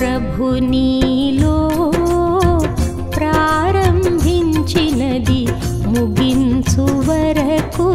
ప్రభునీలో ప్రారంభించినది ముగించు వరకు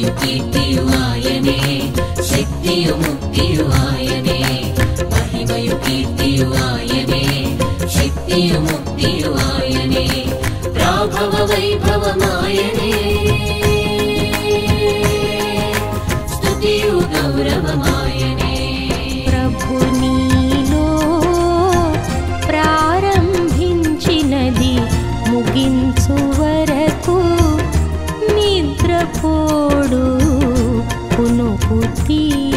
यने शक्तिरुयने वायने शक्ति मुक्तिरुयने प्राभवैभवमायने स्तु गौरवमायने प्रभुनि বুদ্ধি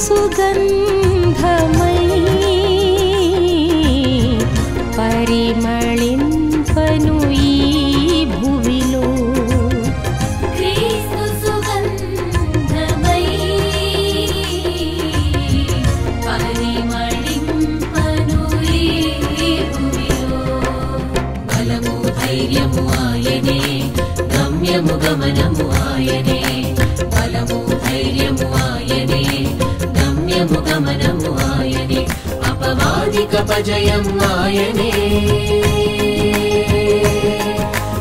सुगम्भमयी परिमणिं भनुयी भुविलो सुगन्धमयी परिमणिं भनुयी भुविलो बलवो धैर्यं वायने गम्यमुगमनमुयने पलवो धैर्यं वायने यनि अपमादिकपजयं मायनि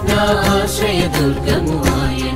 नाशय दुर्गं माय